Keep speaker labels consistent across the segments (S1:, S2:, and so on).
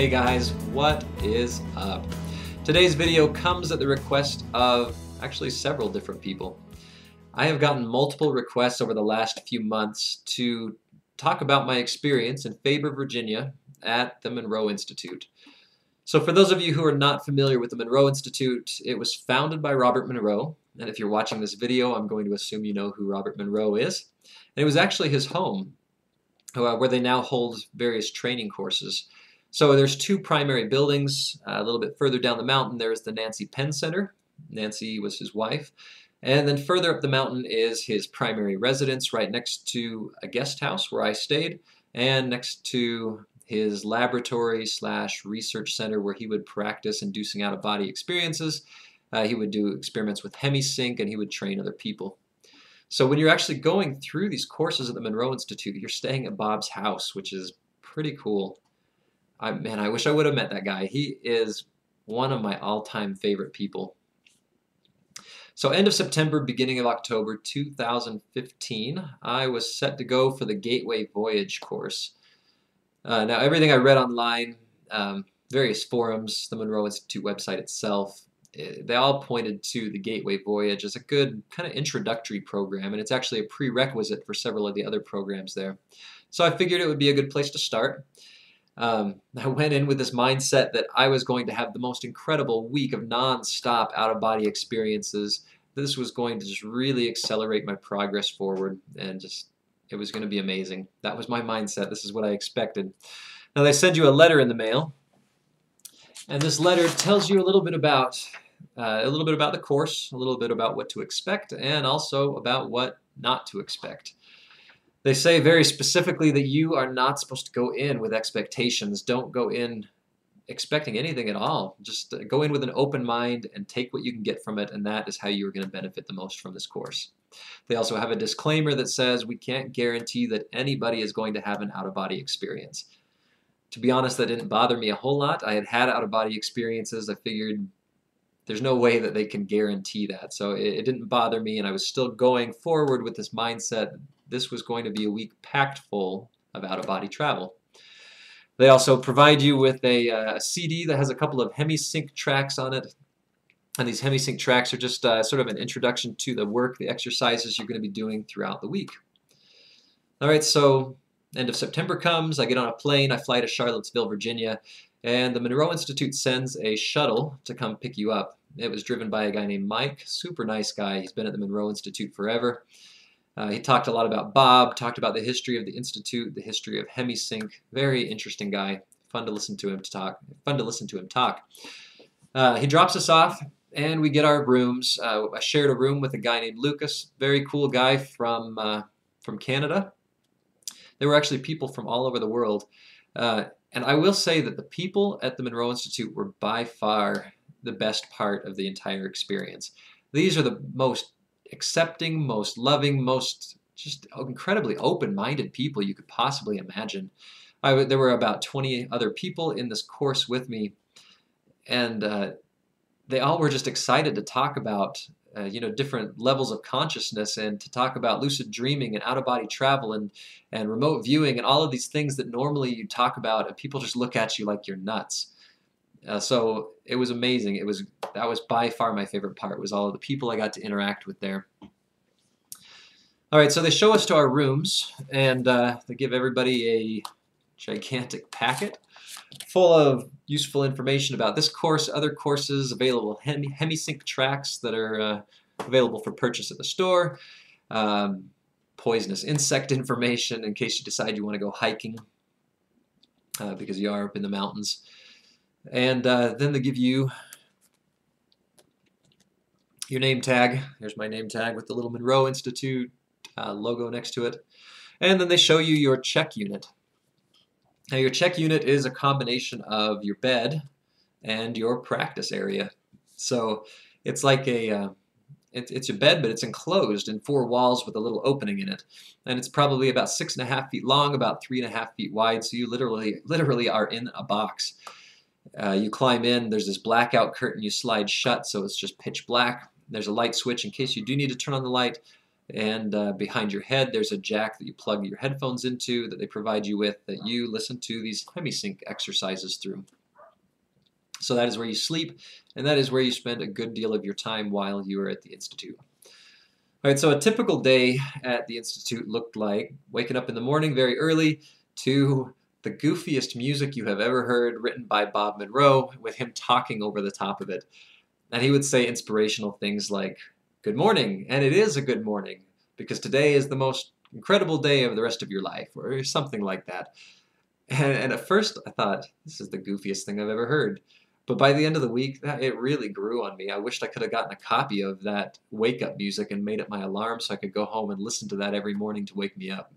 S1: Hey guys, what is up? Today's video comes at the request of actually several different people. I have gotten multiple requests over the last few months to talk about my experience in Faber, Virginia at the Monroe Institute. So for those of you who are not familiar with the Monroe Institute, it was founded by Robert Monroe, and if you're watching this video, I'm going to assume you know who Robert Monroe is. And it was actually his home, uh, where they now hold various training courses. So there's two primary buildings. Uh, a little bit further down the mountain, there's the Nancy Penn Center. Nancy was his wife. And then further up the mountain is his primary residence, right next to a guest house where I stayed, and next to his laboratory slash research center where he would practice inducing out-of-body experiences. Uh, he would do experiments with HemiSync and he would train other people. So when you're actually going through these courses at the Monroe Institute, you're staying at Bob's house, which is pretty cool. I, man, I wish I would have met that guy. He is one of my all-time favorite people. So end of September, beginning of October 2015, I was set to go for the Gateway Voyage course. Uh, now, everything I read online, um, various forums, the Monroe Institute website itself, eh, they all pointed to the Gateway Voyage as a good kind of introductory program, and it's actually a prerequisite for several of the other programs there. So I figured it would be a good place to start. Um, I went in with this mindset that I was going to have the most incredible week of non-stop out-of-body experiences. This was going to just really accelerate my progress forward and just it was going to be amazing. That was my mindset. This is what I expected. Now they send you a letter in the mail, and this letter tells you a little bit about uh, a little bit about the course, a little bit about what to expect, and also about what not to expect. They say very specifically that you are not supposed to go in with expectations. Don't go in expecting anything at all. Just uh, go in with an open mind and take what you can get from it, and that is how you are going to benefit the most from this course. They also have a disclaimer that says we can't guarantee that anybody is going to have an out-of-body experience. To be honest, that didn't bother me a whole lot. I had had out-of-body experiences. I figured there's no way that they can guarantee that. So it, it, didn't bother me, and I was still going forward with this mindset. This was going to be a week packed full of out-of-body travel. They also provide you with a, uh, CD that has a couple of HemiSync tracks on it. And these HemiSync tracks are just uh, sort of an introduction to the work, the exercises you're going to be doing throughout the week. All right, so end of September comes, I get on a plane, I fly to Charlottesville, Virginia, and the Monroe Institute sends a shuttle to come pick you up. It was driven by a guy named Mike, super nice guy. He's been at the Monroe Institute forever. Uh, he talked a lot about Bob, talked about the history of the Institute, the history of HemiSync. Very interesting guy. Fun to listen to him to talk. Fun to listen to him talk. Uh, he drops us off, and we get our rooms. Uh, I shared a room with a guy named Lucas. Very cool guy from uh, from Canada. There were actually people from all over the world. Uh, and I will say that the people at the Monroe Institute were by far the best part of the entire experience. These are the most accepting, most loving, most just incredibly open-minded people you could possibly imagine. I, there were about 20 other people in this course with me, and uh, they all were just excited to talk about uh, you know different levels of consciousness and to talk about lucid dreaming and out-of-body travel and and remote viewing and all of these things that normally you talk about and people just look at you like you're nuts. Uh, so it was amazing. It was that was by far my favorite part. Was all of the people I got to interact with there. All right, so they show us to our rooms, and uh, they give everybody a gigantic packet full of useful information about this course, other courses, available Hemi HemiSync tracks that are uh, available for purchase at the store, um, poisonous insect information in case you decide you want to go hiking uh, because you are up in the mountains. And uh, then they give you your name tag. Here's my name tag with the little Monroe Institute uh, logo next to it. And then they show you your CHEC unit. Now your CHEC unit is a combination of your bed and your practice area. So it's like a uh, it, it's a bed, but it's enclosed in four walls with a little opening in it. And it's probably about six and a half feet long, about three and a half feet wide, so you literally, literally are in a box. Uh, you climb in, there's this blackout curtain you slide shut so it's just pitch black. There's a light switch in case you do need to turn on the light. And uh, behind your head, there's a jack that you plug your headphones into that they provide you with that you listen to these HemiSync exercises through. So that is where you sleep, and that is where you spend a good deal of your time while you are at the Institute. All right, so a typical day at the Institute looked like waking up in the morning very early to the goofiest music you have ever heard written by Bob Monroe with him talking over the top of it. And he would say inspirational things like, good morning, and it is a good morning, because today is the most incredible day of the rest of your life, or something like that. And, and at first I thought, this is the goofiest thing I've ever heard. But by the end of the week, it really grew on me. I wished I could have gotten a copy of that wake up music and made it my alarm so I could go home and listen to that every morning to wake me up.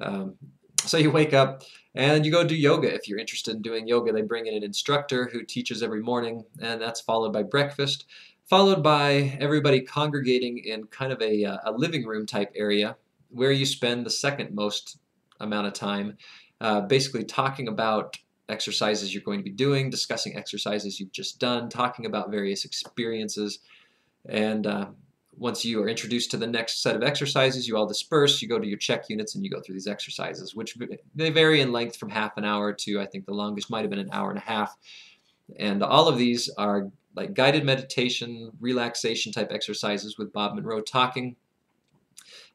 S1: Um, so you wake up and you go do yoga if you're interested in doing yoga. They bring in an instructor who teaches every morning, and that's followed by breakfast, followed by everybody congregating in kind of a, uh, a living room type area where you spend the second most amount of time, uh, basically talking about exercises you're going to be doing, discussing exercises you've just done, talking about various experiences. And uh, once you are introduced to the next set of exercises, you all disperse, you go to your CHEC units, and you go through these exercises, which they vary in length from half an hour to I think the longest might have been an hour and a half. And all of these are like guided meditation, relaxation type exercises with Bob Monroe talking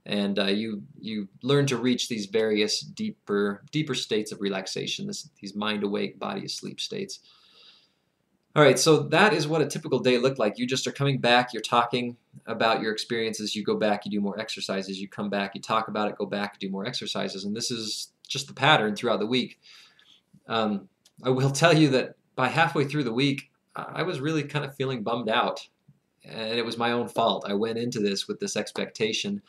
S1: and uh, you you learn to reach these various deeper deeper states of relaxation, this, these mind awake, body asleep states. All right, so that is what a typical day looked like. You just are coming back, you're talking about your experiences, you go back, you do more exercises, you come back, you talk about it, go back, do more exercises, and this is just the pattern throughout the week. Um, I will tell you that by halfway through the week, I was really kind of feeling bummed out, and it was my own fault. I went into this with this expectation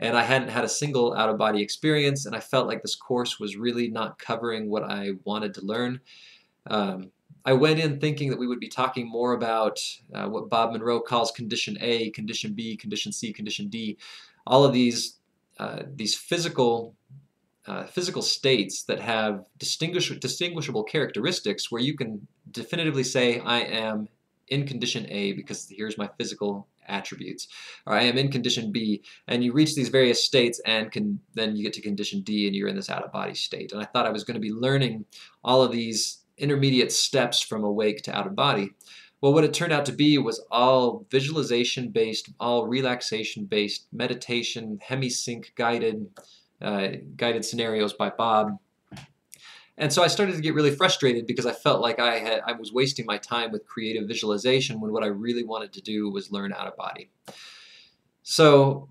S1: and I hadn't had a single out of body experience, and I felt like this course was really not covering what I wanted to learn. Um, I went in thinking that we would be talking more about uh, what Bob Monroe calls condition A, condition B, condition C, condition D, all of these uh, these physical uh, physical states that have distinguish distinguishable characteristics where you can definitively say I am in condition A because here's my physical attributes. Or I am in condition B, and you reach these various states, and can then you get to condition D, and you're in this out-of-body state. And I thought I was going to be learning all of these intermediate steps from awake to out-of-body. Well, what it turned out to be was all visualization-based, all relaxation-based, meditation, hemisync guided, uh, guided scenarios by Bob and so I started to get really frustrated because I felt like I had I was wasting my time with creative visualization when what I really wanted to do was learn out of body. So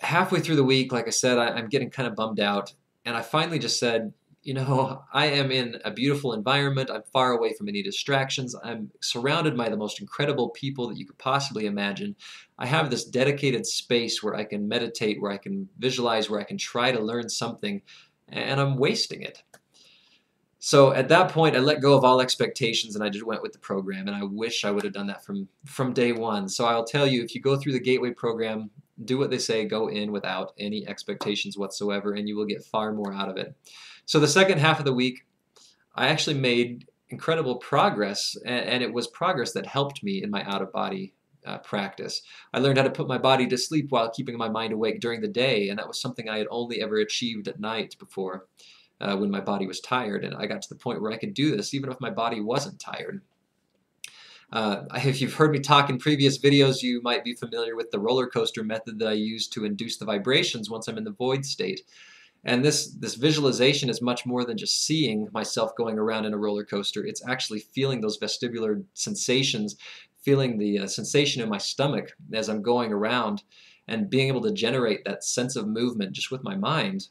S1: halfway through the week, like I said, I, I'm getting kind of bummed out, and I finally just said, you know, I am in a beautiful environment. I'm far away from any distractions. I'm surrounded by the most incredible people that you could possibly imagine. I have this dedicated space where I can meditate, where I can visualize, where I can try to learn something, and I'm wasting it. So at that point, I let go of all expectations and I just went with the program. And I wish I would have done that from, from day one. So I'll tell you, if you go through the Gateway program, do what they say, go in without any expectations whatsoever, and you will get far more out of it. So the second half of the week, I actually made incredible progress, and, and it was progress that helped me in my out of body uh, practice. I learned how to put my body to sleep while keeping my mind awake during the day, and that was something I had only ever achieved at night before uh, when my body was tired. And I got to the point where I could do this even if my body wasn't tired. Uh, if you've heard me talk in previous videos, you might be familiar with the roller coaster method that I use to induce the vibrations once I'm in the void state. And this, this visualization is much more than just seeing myself going around in a roller coaster. It's actually feeling those vestibular sensations, feeling the uh, sensation in my stomach as I'm going around, and being able to generate that sense of movement just with my mind.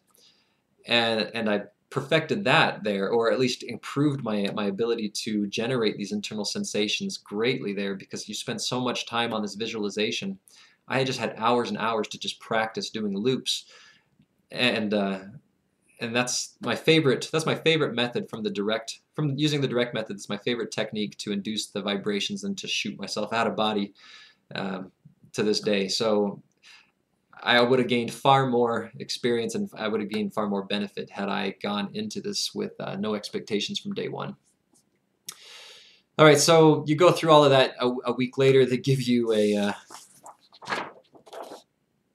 S1: And, and I perfected that there, or at least improved my, my ability to generate these internal sensations greatly there because you spend so much time on this visualization. I had just had hours and hours to just practice doing loops. And, uh, and that's my favorite, that's my favorite method from the direct, from using the direct method, it's my favorite technique to induce the vibrations and to shoot myself out of body um, to this day. So I would have gained far more experience and I would have gained far more benefit had I gone into this with uh, no expectations from day one. All right, so you go through all of that a, a week later. They give you a uh,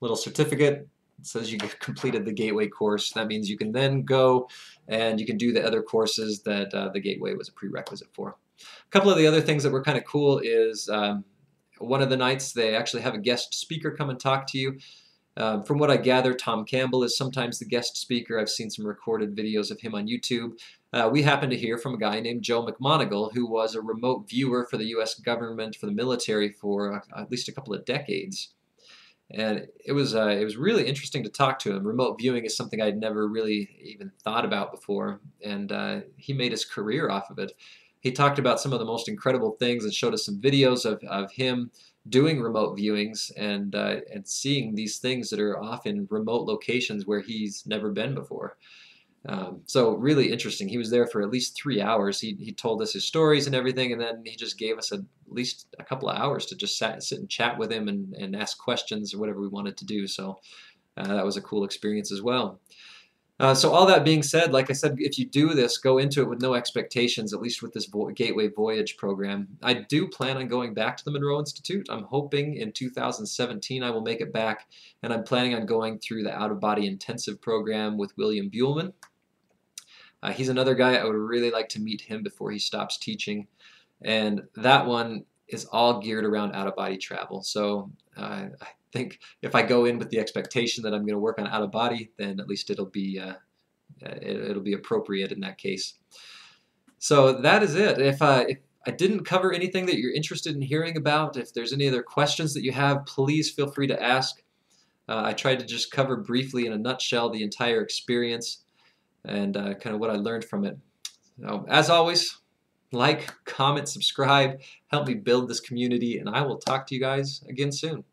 S1: little certificate. It says you completed the Gateway course. That means you can then go and you can do the other courses that uh, the Gateway was a prerequisite for. A couple of the other things that were kind of cool is um, one of the nights they actually have a guest speaker come and talk to you. Um, from what I gather, Tom Campbell is sometimes the guest speaker. I've seen some recorded videos of him on YouTube. Uh, we happen to hear from a guy named Joe McMoneagle, who was a remote viewer for the U.S. government, for the military, for uh, at least a couple of decades. And it was uh, it was really interesting to talk to him. Remote viewing is something I'd never really even thought about before, and uh, he made his career off of it. He talked about some of the most incredible things and showed us some videos of, of him doing remote viewings and uh, and seeing these things that are off in remote locations where he's never been before. Um, so really interesting. He was there for at least three hours. He, he told us his stories and everything, and then he just gave us a, at least a couple of hours to just sat, sit and chat with him and, and ask questions or whatever we wanted to do. So uh, that was a cool experience as well. Uh, so all that being said, like I said, if you do this, go into it with no expectations, at least with this Vo Gateway Voyage program. I do plan on going back to the Monroe Institute. I'm hoping in 2017 I will make it back, and I'm planning on going through the out-of-body intensive program with William Buhlman. Uh, he's another guy I would really like to meet him before he stops teaching, and that one is all geared around out-of-body travel. So uh, I think if I go in with the expectation that I'm going to work on out of body, then at least it'll be uh, it, will be appropriate in that case. So that is it. If, uh, if I didn't cover anything that you're interested in hearing about, if there's any other questions that you have, please feel free to ask. Uh, I tried to just cover briefly in a nutshell the entire experience and uh, kind of what I learned from it. So, as always, like, comment, subscribe, help me build this community, and I will talk to you guys again soon.